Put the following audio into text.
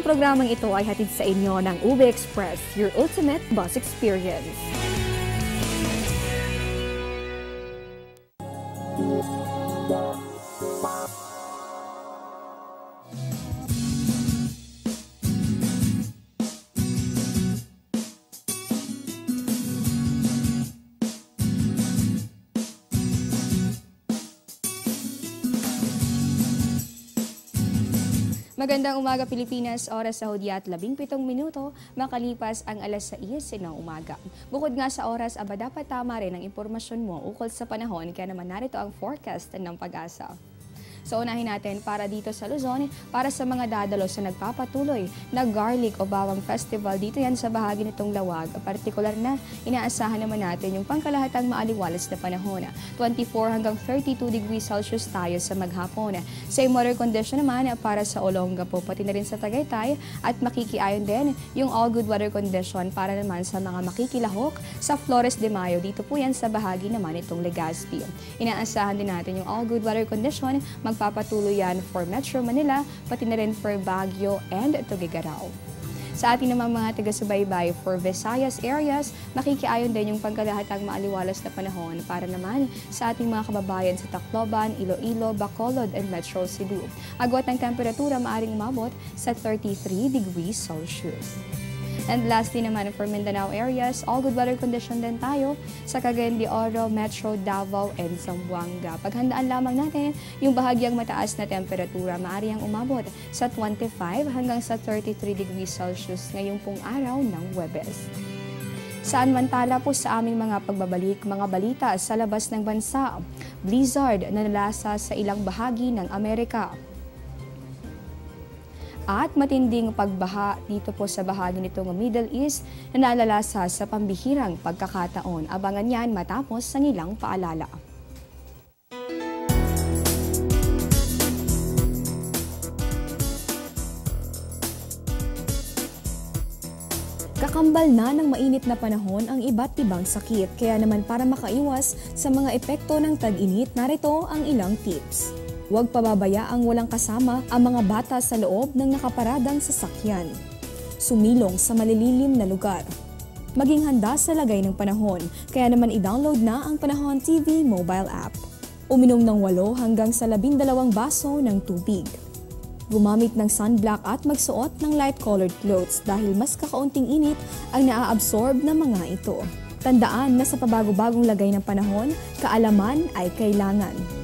Ang programang ito ay hatid sa inyo ng UB Express, your ultimate bus experience. Magandang umaga Pilipinas, oras sa Hudyat, 17 minuto, makalipas ang alas 6 ng umaga. Bukod nga sa oras, aba dapat tama rin ang impormasyon mo ukol sa panahon, kaya naman narito ang forecast ng pag-asa. So unahin natin para dito sa Luzon, para sa mga dadalo sa nagpapatuloy na Garlic o Bawang Festival, dito yan sa bahagi nitong lawag. Partikular na, inaasahan naman natin yung pangkalahatang maaliwalas na panahon. 24 hanggang 32 degrees Celsius tayo sa maghapon. Same weather condition naman para sa Olongapo, pati na rin sa Tagaytay at makikiayon din yung all good weather condition para naman sa mga makikilahok sa Flores de Mayo. Dito po yan sa bahagi naman itong Legazpi. Inaasahan din natin yung all good weather condition magpapatuloy yan for Metro Manila, pati na rin for Baguio and Tuguegarao. Sa ating naman mga taga-subaybay for Visayas areas, makikiayon din yung pagkalahatang maaliwalas na panahon para naman sa ating mga kababayan sa Tacloban, Iloilo, Bacolod, and Metro Cebu. Agwat ng temperatura maaring umabot sa 33 degrees Celsius. And lastly naman for Mindanao areas, all good weather condition din tayo sa Cagayan de Oro, Metro, Davao, and Zamboanga. Paghandaan lamang natin yung bahagyang mataas na temperatura, maaari ang umabot sa 25 hanggang sa 33 degrees Celsius ngayong pong araw ng Webes. Samantala po sa aming mga pagbabalik, mga balita sa labas ng bansa, blizzard na nalasa sa ilang bahagi ng Amerika at matinding pagbaha dito po sa bahagi nitong Middle East na nalalasa sa pambihirang pagkakataon. Abangan yan matapos ang ilang paalala. Kakambal na ng mainit na panahon ang iba't ibang sakit. Kaya naman para makaiwas sa mga epekto ng tag-init, narito ang ilang tips. Huwag pababayaang walang kasama ang mga bata sa loob ng nakaparadang sasakyan. Sumilong sa malililim na lugar. Maging handa sa lagay ng panahon, kaya naman i-download na ang Panahon TV mobile app. Uminom ng 8 hanggang sa 12 baso ng tubig. Gumamit ng sunblock at magsuot ng light-colored clothes dahil mas kakaunting init ang naa-absorb ng mga ito. Tandaan na sa pabago-bagong lagay ng panahon, kaalaman ay kailangan.